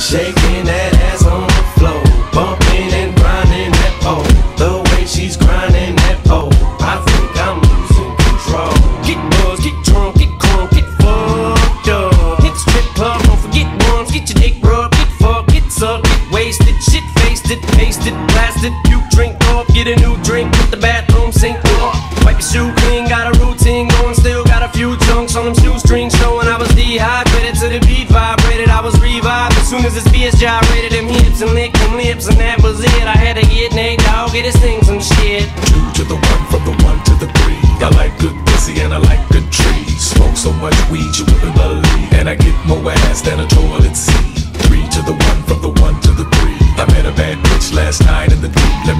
Shaking that ass on the floor, bumping and grinding that pole. The way she's grinding that pole, I think I'm losing control. Get buzzed, get drunk, get crunk, get fucked up. Hit strip club, don't forget once, get your dick rubbed, get fucked, get sucked, get wasted, shit faced it, pasted, blasted. You drink off, get a new Soon as this bitch gyrated them hips and licked them lips, and that was it. I had to get Nate Dogg, get his thing some shit. Two to the one, from the one to the three. I like good pussy and I like good trees. Smoke so much weed you wouldn't believe, and I get more ass than a toilet seat. Three to the one, from the one to the three. I met a bad bitch last night in the deep. Let